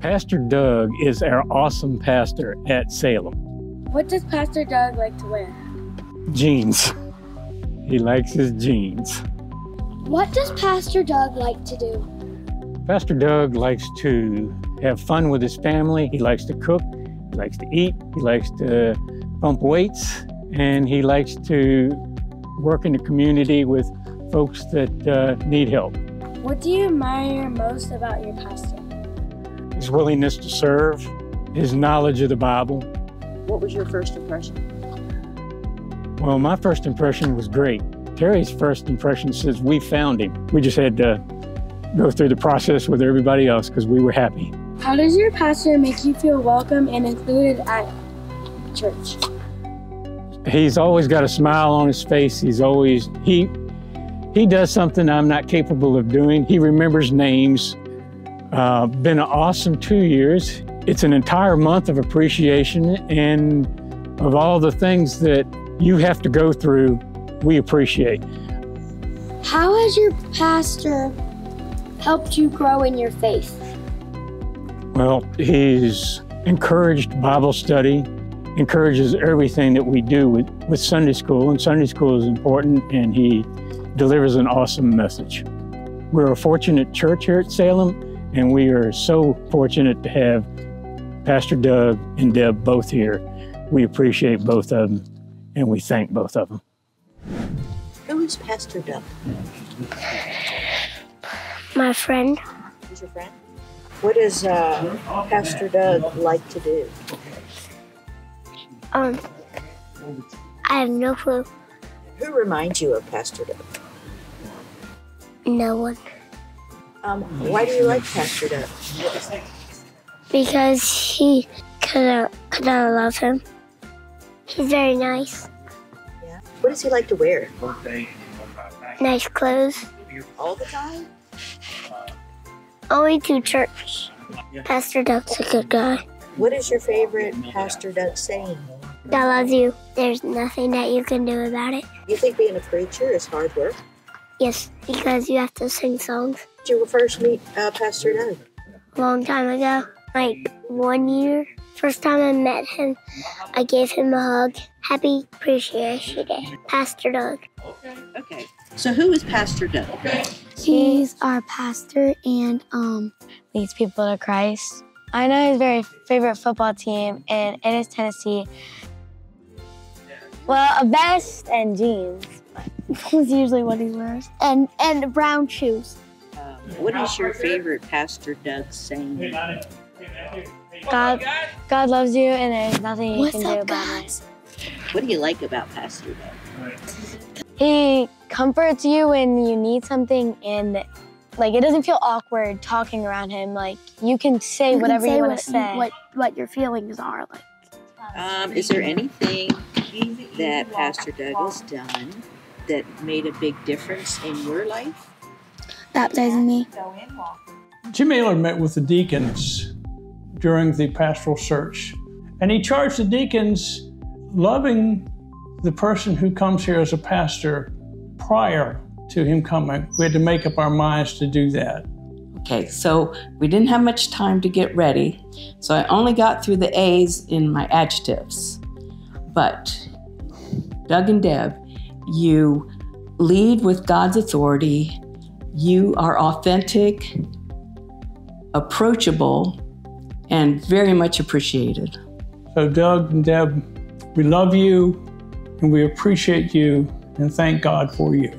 Pastor Doug is our awesome pastor at Salem. What does Pastor Doug like to wear? Jeans. He likes his jeans. What does Pastor Doug like to do? Pastor Doug likes to have fun with his family. He likes to cook. He likes to eat. He likes to pump weights. And he likes to work in the community with folks that uh, need help. What do you admire most about your pastor? His willingness to serve, his knowledge of the Bible. What was your first impression? Well, my first impression was great. Terry's first impression says we found him. We just had to go through the process with everybody else because we were happy. How does your pastor make you feel welcome and included at church? He's always got a smile on his face. He's always he he does something I'm not capable of doing. He remembers names. Uh, been an awesome two years. It's an entire month of appreciation and of all the things that you have to go through, we appreciate. How has your pastor helped you grow in your faith? Well, he's encouraged Bible study, encourages everything that we do with, with Sunday school, and Sunday school is important, and he delivers an awesome message. We're a fortunate church here at Salem, and we are so fortunate to have Pastor Doug and Deb both here. We appreciate both of them, and we thank both of them. Who is Pastor Doug? My friend. Who's your friend? What does uh, Pastor Doug like to do? Um, I have no clue. Who reminds you of Pastor Doug? No one. Um, why do you like Pastor Doug? Because he could I I love him. He's very nice. Yeah. What does he like to wear? Nice clothes. All the time? Only to church. Pastor Doug's a good guy. What is your favorite Pastor Doug saying? God loves you. There's nothing that you can do about it. You think being a preacher is hard work? Yes, because you have to sing songs. Did you first meet uh, Pastor Doug? A long time ago, like one year. First time I met him, I gave him a hug. Happy Appreciation Day. Pastor Doug. Okay. Okay. So who is Pastor Doug? He's our pastor and um, leads people to Christ. I know his very favorite football team, and it is Tennessee. Well, a vest and jeans was usually what he wears, and and brown shoes. Um, what is your favorite Pastor Doug saying? God, God loves you, and there's nothing you What's can do about guys? it. What do you like about Pastor Doug? He comforts you when you need something, and like it doesn't feel awkward talking around him. Like you can say whatever you, want to say. What, what your feelings are like. Um, is there anything that Pastor Doug has done that made a big difference in your life? Baptizing me. Jim Mailer met with the deacons during the pastoral search, and he charged the deacons loving the person who comes here as a pastor prior to him coming. We had to make up our minds to do that. Okay, so we didn't have much time to get ready, so I only got through the A's in my adjectives. But Doug and Deb, you lead with God's authority, you are authentic, approachable, and very much appreciated. So, Doug and Deb, we love you and we appreciate you and thank God for you.